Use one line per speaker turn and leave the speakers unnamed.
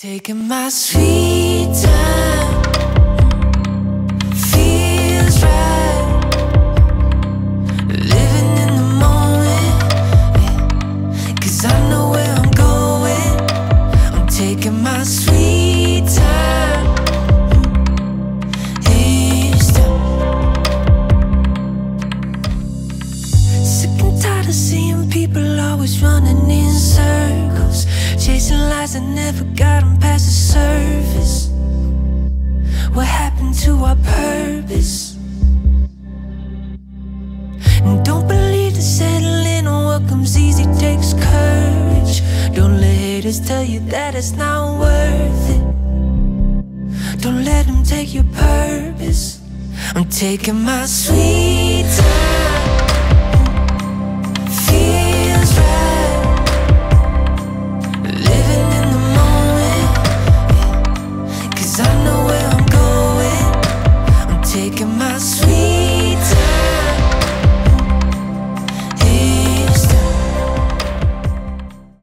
Taking my sweet time feels right. Living in the moment. Cause I know where I'm going. I'm taking my sweet time. Sick and tired of seeing people always running in circles, that never got 'em past the surface. What happened to our purpose? And don't believe the settling on what comes easy takes courage. Don't let haters tell you that it's not worth it. Don't let them take your purpose. I'm taking my sweet